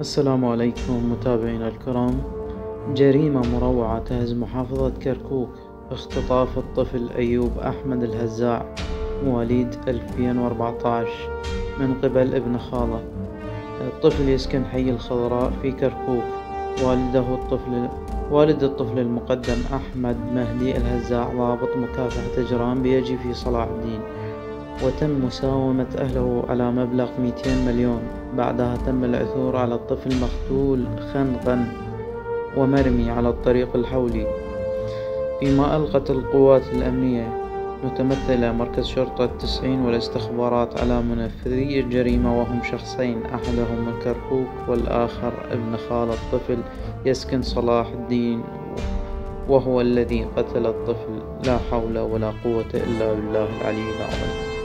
السلام عليكم متابعينا الكرام. جريمة مروعة تهز محافظة كركوك اختطاف الطفل أيوب أحمد الهزاع مواليد 2014 من قبل ابن خالة. الطفل يسكن حي الخضراء في كركوك. والده الطفل والد الطفل المقدم أحمد مهدي الهزاع ضابط مكافحة إجرام بيجي في صلاح الدين. وتم مساومة أهله على مبلغ 200 مليون. بعدها تم العثور على الطفل مقتول خنقا ومرمي على الطريق الحولي. فيما ألقت القوات الأمنية متمثلة مركز شرطة التسعين والاستخبارات على منفذي الجريمة وهم شخصين أحدهم من كركوك والآخر ابن خال الطفل يسكن صلاح الدين وهو الذي قتل الطفل. لا حول ولا قوة إلا بالله العلي العظيم.